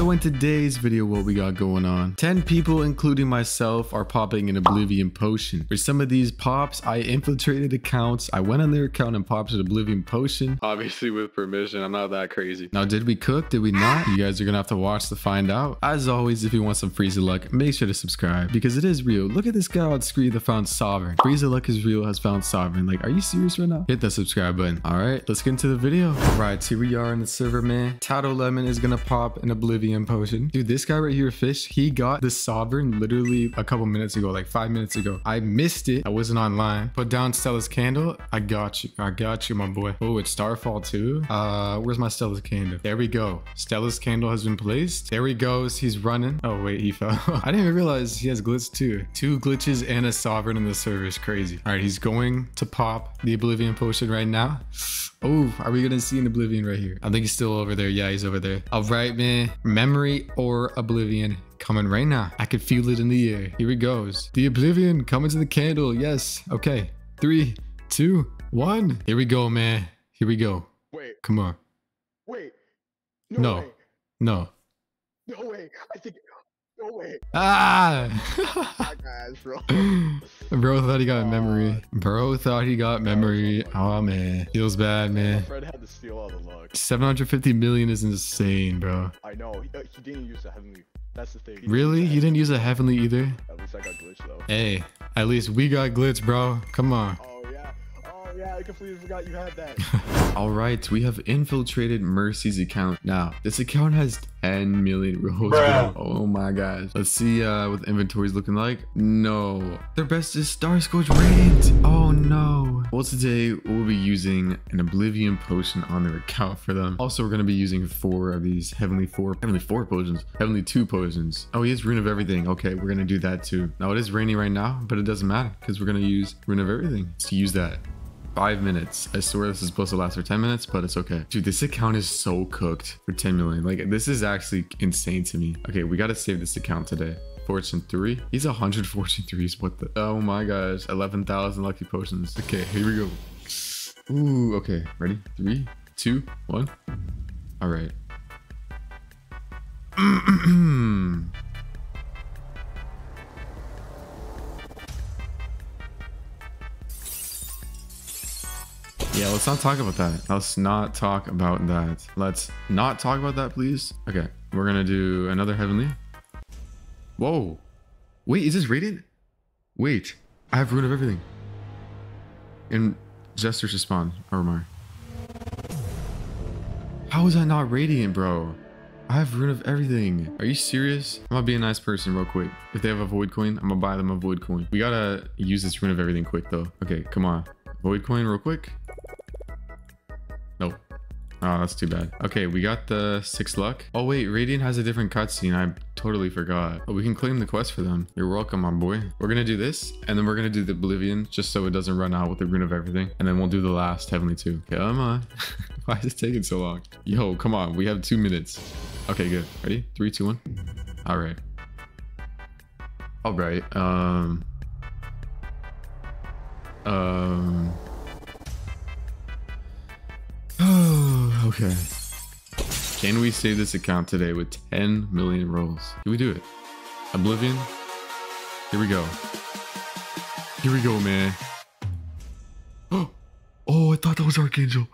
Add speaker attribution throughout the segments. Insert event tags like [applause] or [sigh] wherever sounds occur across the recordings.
Speaker 1: So in today's video, what we got going on? 10 people, including myself, are popping an Oblivion Potion. For some of these pops, I infiltrated accounts. I went on their account and popped an Oblivion Potion. Obviously with permission, I'm not that crazy. Now, did we cook? Did we not? You guys are gonna have to watch to find out. As always, if you want some Freeza luck, make sure to subscribe because it is real. Look at this guy on screen that found Sovereign. Freeza luck is real, has found Sovereign. Like, are you serious right now? Hit that subscribe button. All right, let's get into the video. All right, here we are in the server, man. Tato Lemon is gonna pop an Oblivion Potion. Dude, this guy right here, Fish, he got the Sovereign literally a couple minutes ago, like five minutes ago. I missed it. I wasn't online. Put down Stella's candle. I got you. I got you, my boy. Oh, it's Starfall too. Uh, where's my Stella's candle? There we go. Stella's candle has been placed. There he goes. He's running. Oh, wait, he fell. [laughs] I didn't even realize he has glitch too. Two glitches and a Sovereign in the server is crazy. All right, he's going to pop the Oblivion Potion right now. Oh, are we gonna see an Oblivion right here? I think he's still over there. Yeah, he's over there. All right, man. Memory or Oblivion coming right now. I can feel it in the air. Here it goes. The Oblivion coming to the candle. Yes. Okay. Three, two, one. Here we go, man. Here we go.
Speaker 2: Wait,
Speaker 1: Come on.
Speaker 2: wait.
Speaker 1: No.
Speaker 2: way.
Speaker 1: No.
Speaker 2: No way. I think. No way.
Speaker 1: Ah!
Speaker 2: Guys, bro. [laughs]
Speaker 1: Bro thought he got memory. Bro thought he got memory. Oh man. Feels bad, man.
Speaker 2: friend had to steal all the luck.
Speaker 1: 750 million is insane, bro.
Speaker 2: I know. He, uh, he didn't use the heavenly. That's the thing. He didn't
Speaker 1: Really?
Speaker 2: use the
Speaker 1: You didn't use a heavenly either?
Speaker 2: At least I got glitch though.
Speaker 1: Hey, at least we got glitch, bro. Come on.
Speaker 2: Oh yeah. I completely forgot you had that. [laughs]
Speaker 1: All right, we have infiltrated Mercy's account. Now, this account has 10 million rolls. Oh my gosh. Let's see uh, what the inventory's looking like. No. Their best is Star Scourge Radiant. Oh no. Well, today we'll be using an Oblivion potion on their account for them. Also, we're going to be using four of these Heavenly Four, Heavenly Four potions, Heavenly Two potions. Oh, he has Rune of Everything. Okay, we're going to do that too. Now, it is raining right now, but it doesn't matter because we're going to use Rune of Everything. Let's use that five minutes. I swear this is supposed to last for 10 minutes, but it's okay. Dude, this account is so cooked for 10 million. Like, this is actually insane to me. Okay, we got to save this account today. Fortune 3. He's 100 Fortune 3s. What the? Oh my gosh. 11,000 lucky potions. Okay, here we go. Ooh, okay. Ready? Three, two, one. All right. [clears throat] Hmm. Yeah, let's not talk about that. Let's not talk about that. Let's not talk about that, please. Okay, we're gonna do another heavenly. Whoa. Wait, is this radiant? Wait, I have rune of everything. And Jester's respawn. Or am I? How is that not radiant, bro? I have rune of everything. Are you serious? I'm gonna be a nice person real quick. If they have a void coin, I'm gonna buy them a void coin. We gotta use this rune of everything quick though. Okay, come on. Void coin real quick. Nope. Oh, that's too bad. Okay, we got the six luck. Oh wait, Radiant has a different cutscene. I totally forgot. But we can claim the quest for them. You're welcome, my boy. We're gonna do this, and then we're gonna do the Oblivion, just so it doesn't run out with the rune of everything. And then we'll do the last Heavenly too. Come on. [laughs] Why is it taking so long? Yo, come on. We have two minutes. Okay, good. Ready? Three, two, one. All right. All right. Um. Um. [sighs] Okay. Can we save this account today with 10 million rolls? Can we do it? Oblivion? Here we go. Here we go, man. [gasps] Oh, I thought that was Archangel.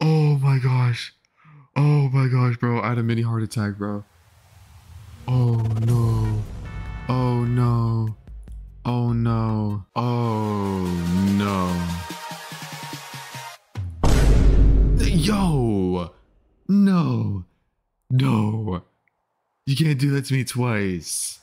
Speaker 1: Oh my gosh. Oh my gosh, bro. I had a mini heart attack, bro. Oh no. Yo! No! No! You can't do that to me twice.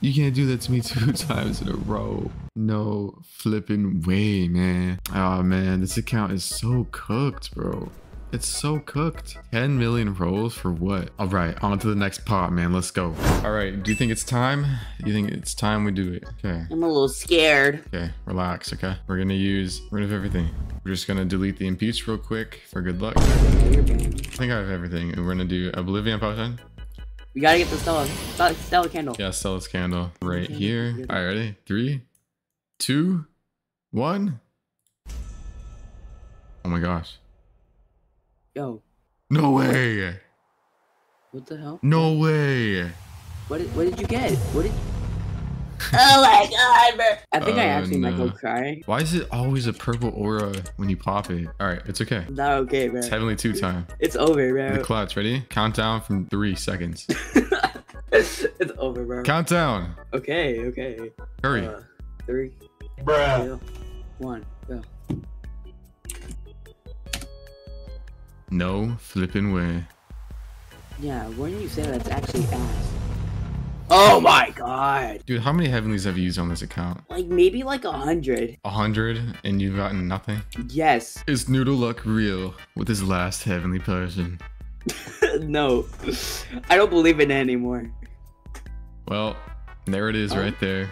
Speaker 1: You can't do that to me [laughs] two times in a row. No flipping way, man. Oh man, this account is so cooked, bro. It's so cooked. 10 million rolls for what? All right, on to the next pot, man. Let's go. All right, do you think it's time? You think it's time we do it? Okay.
Speaker 3: I'm a little scared.
Speaker 1: Okay, relax, okay? We're gonna use rid of everything. We're just gonna delete the impeach real quick for good luck. I think I have everything. And we're gonna do Oblivion Potion.
Speaker 3: We gotta get the Stella. Stella, Stella candle.
Speaker 1: Yeah, Stella's candle right here. All right, ready? Three, two, one. Oh my gosh.
Speaker 3: Yo,
Speaker 1: No way.
Speaker 3: What the hell?
Speaker 1: No way.
Speaker 3: What did, what did you get? What did? [laughs] oh my god, bro! I think I
Speaker 1: Oh,
Speaker 3: actually might go cry.
Speaker 1: Why is it always a purple aura when you pop it? All right, it's okay.
Speaker 3: Not okay, bro.
Speaker 1: It's heavenly two time.
Speaker 3: It's over, man.
Speaker 1: The
Speaker 3: bro.
Speaker 1: clutch, ready? Countdown from three seconds. [laughs]
Speaker 3: it's over, bro.
Speaker 1: Countdown.
Speaker 3: Okay, okay.
Speaker 1: Hurry.
Speaker 3: Uh, three,
Speaker 4: Bruh.
Speaker 3: two, one, go.
Speaker 1: No flipping way.
Speaker 3: Yeah, when you say that's actually ass. Oh my god!
Speaker 1: Dude, how many heavenlies have you used on this account?
Speaker 3: Like maybe like a hundred.
Speaker 1: A hundred and you've gotten nothing?
Speaker 3: Yes.
Speaker 1: Is Noodle Luck real with his last heavenly potion? [laughs]
Speaker 3: no. I don't believe in it anymore.
Speaker 1: Well, there it is
Speaker 3: Oh.
Speaker 1: right there.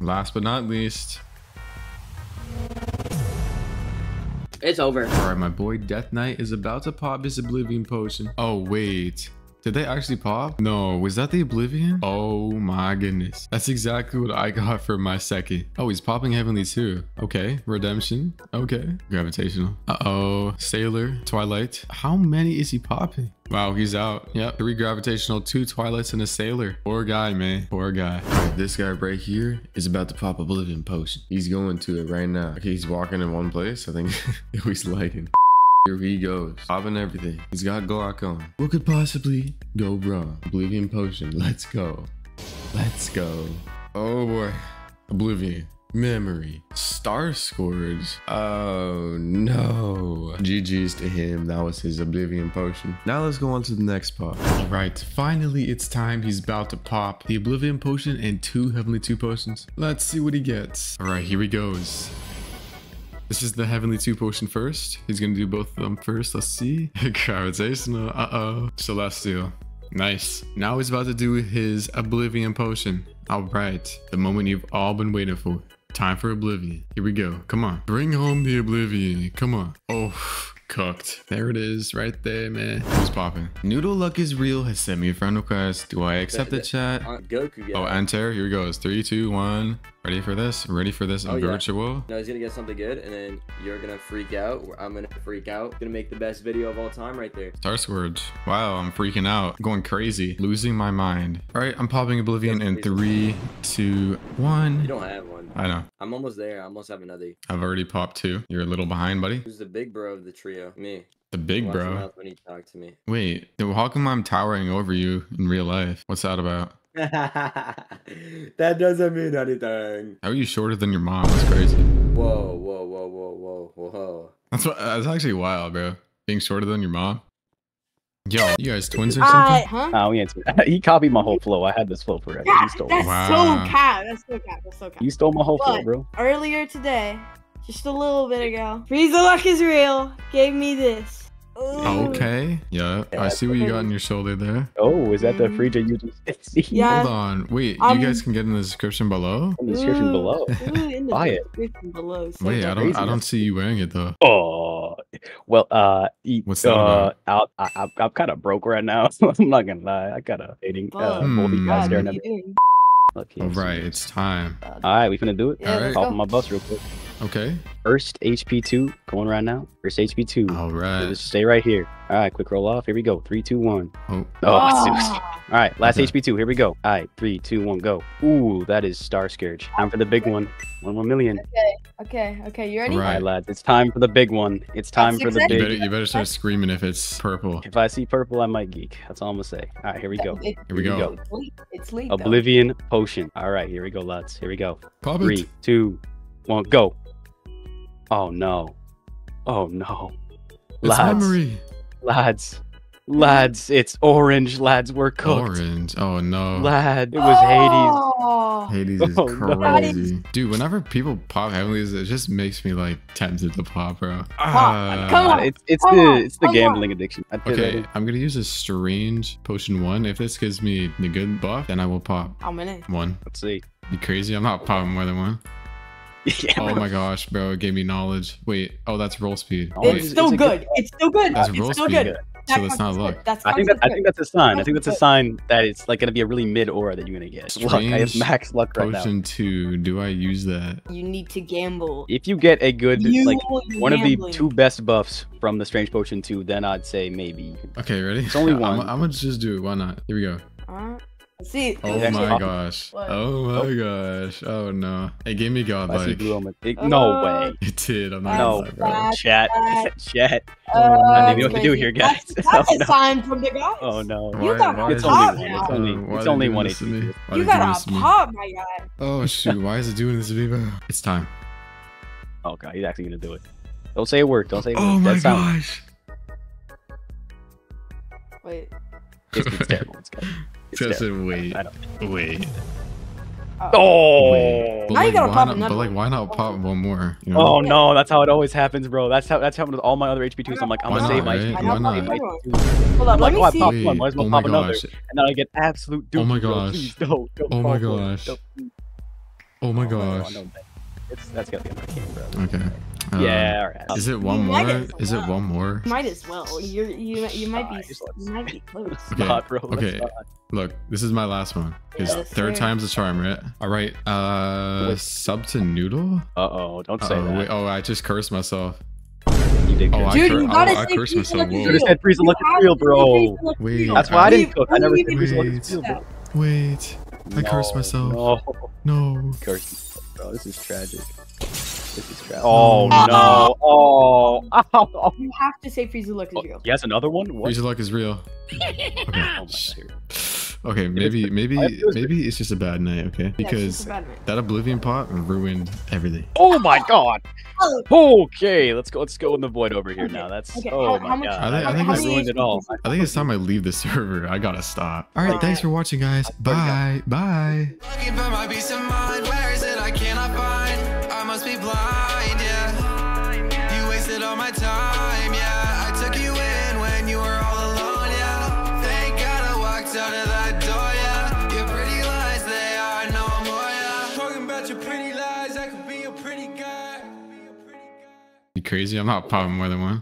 Speaker 1: Last but not least.
Speaker 3: It's over.
Speaker 1: Alright, my boy Death Knight is about to pop his Oblivion potion. Oh, wait. Did they actually pop? No, was that the Oblivion? Oh my goodness. That's exactly what I [laughs] got for my second. Oh, he's popping Heavenly too. Okay, Redemption. Okay, Gravitational. Uh-oh, Sailor, Twilight. How many is he popping? Wow, he's out. Yep, three Gravitational, two Twilights, and a Sailor. Poor guy, man. Poor guy. This guy right here is about to pop Oblivion potion. He's going to it right now. Okay, he's walking in one place. I think [laughs] he's lagging. Here he goes, popping everything. He's got Glock on. What could possibly go wrong? Oblivion potion. Let's go. Let's go. Oh boy. Oblivion. Memory. Star Scourge. Oh no. GG's to him. That was his Oblivion potion. Now let's go on to the next pop. Alright, finally it's time. He's about to pop the Oblivion potion and two Heavenly 2 potions. Let's see what he gets. Alright, here he goes. This is the Heavenly 2 potion first. He's gonna do both of them first. Let's see. [laughs] Gravitational. Uh-oh. Celestial. Nice. Now he's about to do his Oblivion potion. Alright. The moment you've all been waiting for. Time for Oblivion. Here we go. Come on. Bring home the Oblivion. Come on. Oh, cooked. There it is. Right there, man. Who's popping? Noodle Luck is real has sent me a friend request. Do I accept the chat?
Speaker 4: Uh, Goku guy.
Speaker 1: Oh, enter. Here we go. It's three, two, one. Ready for this? Ready for this
Speaker 4: Oh, yeah.
Speaker 1: virtual?
Speaker 4: No, he's gonna get something good, and then you're gonna freak out. I'm gonna freak out. Gonna make the best video of all time right there.
Speaker 1: Star Scourge. Wow, I'm freaking out. Going crazy. Losing my mind. All right, I'm popping Oblivion in three, two, one.
Speaker 4: You don't have one.
Speaker 1: I know.
Speaker 4: I'm almost there. I almost have another.
Speaker 1: I've already popped two. You're a little behind, buddy.
Speaker 4: Who's the big bro of the trio? Me.
Speaker 1: The big
Speaker 4: Watch
Speaker 1: bro.
Speaker 4: when you talk to me.
Speaker 1: Wait, how come I'm towering over you in real life? What's that about? [laughs]
Speaker 4: that doesn't mean anything.
Speaker 1: How are you shorter than your mom? That's crazy.
Speaker 4: Whoa, whoa, whoa, whoa, whoa, whoa.
Speaker 1: That's what, that's actually wild, bro. Being shorter than your mom. Yo, you guys [laughs] twins or
Speaker 5: I,
Speaker 1: something?
Speaker 5: huh?
Speaker 6: Oh, he, answered. he copied my whole flow. I had this flow forever.
Speaker 5: Yeah,
Speaker 6: You stole,
Speaker 5: that's
Speaker 1: Wow.
Speaker 5: so cap. That's so cap. That's so cap.
Speaker 6: you stole my whole flow, bro.
Speaker 5: Earlier today, just a little bit ago, Freeza Luck is real. Gave me this. Ooh.
Speaker 1: Okay. Yeah, I see what you got in your shoulder there.
Speaker 6: Oh, is that the
Speaker 5: Mhm.
Speaker 6: free J you just see?
Speaker 5: Yeah.
Speaker 1: Hold on. Wait,
Speaker 5: Um,
Speaker 1: you guys can get in the description below?
Speaker 6: In the description
Speaker 5: Ooh,
Speaker 6: below.
Speaker 5: ooh, in the [laughs]
Speaker 6: Buy it.
Speaker 5: description below. So
Speaker 1: Wait, I don't I don't see you wearing it though.
Speaker 6: Oh, well, uh,
Speaker 1: What's that
Speaker 6: uh,
Speaker 1: about?
Speaker 6: I'll- I, I, I'm kind of broke right now. So [laughs] I'm not gonna lie. I got a dating, uh,
Speaker 5: Fuck.
Speaker 6: both of you guys
Speaker 1: Hmm.
Speaker 6: staring
Speaker 5: what
Speaker 6: at
Speaker 5: are you
Speaker 6: me.
Speaker 5: doing?
Speaker 6: Okay,
Speaker 1: All right, it's time.
Speaker 6: All right, we finna do it.
Speaker 5: Yeah,
Speaker 1: Alright.
Speaker 5: let's
Speaker 6: Hop
Speaker 5: go.
Speaker 6: on my bus real quick.
Speaker 1: Okay.
Speaker 6: First HP two going right now. First HP two.
Speaker 1: All right.
Speaker 6: Just stay right here. All right, quick roll off. Here we go. Three, two, one.
Speaker 1: Oh,
Speaker 6: Oh, seriously.
Speaker 5: Ah.
Speaker 6: All right, last
Speaker 1: Okay.
Speaker 6: HP two. Here we go. All right, three, two, one, go. Ooh, that is Star Scourge. Time for the big one. One more million.
Speaker 5: Okay, okay, okay. you ready?
Speaker 1: Right.
Speaker 6: All right, lads. It's time for the big one. It's time for the
Speaker 5: six
Speaker 1: you
Speaker 6: big.
Speaker 1: better you better start screaming if it's purple.
Speaker 6: If I see purple, I might geek. That's all I'm gonna say. All right, here we go.
Speaker 5: It-
Speaker 1: Here we
Speaker 6: Here
Speaker 1: go.
Speaker 5: It's late. It's late. though.
Speaker 6: Oblivion potion. All right, here we go, lads. Here we go.
Speaker 1: Pop
Speaker 6: Three,
Speaker 1: it.
Speaker 6: two, one, go. Oh no. Oh no.
Speaker 1: It's
Speaker 6: Lads,
Speaker 1: memory.
Speaker 6: lads, lads. It's orange, lads. We're cooked.
Speaker 1: Orange. Oh no.
Speaker 6: Lad, it was Hades.
Speaker 5: Oh.
Speaker 1: Hades is
Speaker 6: Oh, no.
Speaker 1: crazy. Dude, whenever people pop heavenlies, it just makes me like tempted to pop, bro.
Speaker 5: come
Speaker 1: Ah.
Speaker 5: on.
Speaker 6: It's it's
Speaker 5: Come
Speaker 6: the
Speaker 5: on,
Speaker 6: it's the
Speaker 5: come on.
Speaker 6: gambling addiction. I
Speaker 1: Okay,
Speaker 6: it.
Speaker 1: I'm gonna use a strange potion one. If this gives me the good buff, then I will pop
Speaker 5: How many?
Speaker 1: one.
Speaker 6: Let's see.
Speaker 1: You crazy? I'm not popping more than one. [laughs]
Speaker 6: yeah.
Speaker 1: Oh my gosh, bro, it gave me knowledge. Wait, oh that's roll speed.
Speaker 6: Oh,
Speaker 1: Wait,
Speaker 5: It's
Speaker 6: it's-
Speaker 5: still
Speaker 6: it's
Speaker 5: good.
Speaker 6: good-
Speaker 5: It's still good.
Speaker 1: That's
Speaker 5: It's
Speaker 1: roll
Speaker 5: still
Speaker 1: speed.
Speaker 5: good.
Speaker 1: So that's not luck.
Speaker 5: That's
Speaker 6: I think that I think that's a sign. I think that's a sign that it's like gonna be a really mid aura that you're gonna get. Luck. I have
Speaker 1: Strange
Speaker 6: max luck right now.
Speaker 1: Potion two. Do I use that?
Speaker 5: You need to gamble.
Speaker 6: If you get a good
Speaker 5: You
Speaker 6: like one of the two best buffs from the strange potion 2, then I'd say maybe.
Speaker 1: Okay, ready?
Speaker 6: It's only [laughs]
Speaker 1: I'm,
Speaker 6: one.
Speaker 1: I'm gonna just do it. Why not? Here we go.
Speaker 5: Alright. Let's see.
Speaker 1: Oh
Speaker 6: It's
Speaker 1: my gosh.
Speaker 5: What?
Speaker 1: Oh my gosh. Oh no. It gave me
Speaker 6: I see
Speaker 1: godlike.
Speaker 6: blue on my- it- no way.
Speaker 1: It did. I'm not
Speaker 6: No,
Speaker 1: gonna bro.
Speaker 6: Chat,
Speaker 5: bad. [laughs]
Speaker 6: chat.
Speaker 5: Uh,
Speaker 6: I don't
Speaker 5: that's
Speaker 6: know what to do [laughs]
Speaker 5: crazy.
Speaker 6: here, guys.
Speaker 5: That's, that's
Speaker 6: Oh,
Speaker 5: a
Speaker 6: no.
Speaker 5: sign from the gods.
Speaker 6: Oh no.
Speaker 5: You got
Speaker 1: why
Speaker 5: a
Speaker 6: It's only
Speaker 5: pop
Speaker 6: one. It's only,
Speaker 1: Why
Speaker 6: it's only one
Speaker 1: this to me?
Speaker 6: HP.
Speaker 1: Why
Speaker 5: You
Speaker 1: they doing
Speaker 5: got a
Speaker 1: to me?
Speaker 5: pop, my guy.
Speaker 1: Oh shoot, why is it doing this to me, bro? It's time.
Speaker 6: Oh god, he's actually gonna do it. Don't say it worked. Don't say it worked.
Speaker 1: Oh my
Speaker 6: That's sound.
Speaker 1: gosh.
Speaker 5: Wait.
Speaker 6: It's, it's terrible. It's, terrible. [laughs] It's
Speaker 1: Just wait. Wait.
Speaker 6: Oh. oh.
Speaker 1: Wait. But like,
Speaker 5: gotta
Speaker 1: why
Speaker 5: pop
Speaker 1: not, but like why not pop one more? You know?
Speaker 6: Oh no, that's how it always happens, bro. That's how that's happened with all my other HP twos. I'm like, I'm
Speaker 1: Why
Speaker 6: gonna save my
Speaker 1: right?
Speaker 6: HP.
Speaker 1: Why
Speaker 6: I'm
Speaker 1: not?
Speaker 6: gonna save my
Speaker 5: Hold
Speaker 6: two.
Speaker 5: Hold on,
Speaker 6: I'm
Speaker 5: let
Speaker 6: like,
Speaker 5: me
Speaker 6: oh, I
Speaker 5: see.
Speaker 6: popped one. Might as well
Speaker 1: oh my
Speaker 6: pop another.
Speaker 1: gosh.
Speaker 6: And then I get absolute
Speaker 1: Oh my
Speaker 6: dookie, bro.
Speaker 1: gosh.
Speaker 6: Please, don't, don't
Speaker 1: Oh my
Speaker 6: fall for it.
Speaker 1: gosh.
Speaker 6: Don't-
Speaker 1: Oh my
Speaker 6: Oh, no,
Speaker 1: gosh.
Speaker 6: No, It's, that's gotta be on my game, bro.
Speaker 1: Okay. Uh,
Speaker 6: yeah, alright.
Speaker 1: Is it one
Speaker 5: You
Speaker 1: more?
Speaker 5: get
Speaker 1: Is it one more?
Speaker 5: Might as well. You're you you might be you might be close.
Speaker 1: Okay,
Speaker 6: not, bro.
Speaker 1: Okay.
Speaker 6: not.
Speaker 1: Look, this is my last one. Because
Speaker 5: Yes,
Speaker 1: third
Speaker 5: sir.
Speaker 1: time's a charm, right? All right. Uh,
Speaker 6: Wait.
Speaker 1: sub to noodle.
Speaker 6: Uh-oh, don't say
Speaker 1: Uh-oh,
Speaker 6: that.
Speaker 1: wait, oh, I just cursed myself.
Speaker 6: You
Speaker 1: Oh,
Speaker 6: good.
Speaker 1: I,
Speaker 5: Dude, you gotta
Speaker 1: oh, I
Speaker 5: say
Speaker 1: cursed
Speaker 5: Freeza
Speaker 1: myself.
Speaker 5: Luck is
Speaker 1: Whoa.
Speaker 6: Should have said Freeza
Speaker 5: You
Speaker 6: Luck
Speaker 5: have
Speaker 6: is real, bro.
Speaker 5: Freeza Luck is
Speaker 1: Wait.
Speaker 6: That's why I didn't
Speaker 1: I-
Speaker 6: cook. I never said
Speaker 5: Wait.
Speaker 6: Freeza Luck is real, bro.
Speaker 1: Wait. I cursed myself.
Speaker 6: No.
Speaker 1: No.
Speaker 6: Cursed myself, bro. This is tragic. This is tragic. Oh, oh. no. Oh. [laughs] Ow. Oh.
Speaker 5: You have to say Freeza Luck is
Speaker 6: Oh,
Speaker 5: real.
Speaker 6: he has another one? What?
Speaker 1: Freeza luck is real. [laughs] Okay.
Speaker 6: Oh my
Speaker 1: Okay, maybe maybe
Speaker 6: I
Speaker 1: maybe it's just a bad night, okay?
Speaker 5: Yeah, it's
Speaker 1: Because
Speaker 5: just a bad man.
Speaker 1: that oblivion pot ruined everything.
Speaker 6: Oh my god.
Speaker 5: Oh.
Speaker 6: Okay, let's go. Let's go in the void over here
Speaker 5: Okay,
Speaker 6: now. That's
Speaker 5: okay,
Speaker 6: oh
Speaker 5: how-
Speaker 6: my
Speaker 5: how much-
Speaker 6: god.
Speaker 1: I think- I think it's-
Speaker 6: ruined it all.
Speaker 1: I think it's time I leave the server. I gotta stop. All right,
Speaker 5: Bye.
Speaker 1: thanks for watching, guys. Bye. Bye. Crazy? I'm not popping more than one.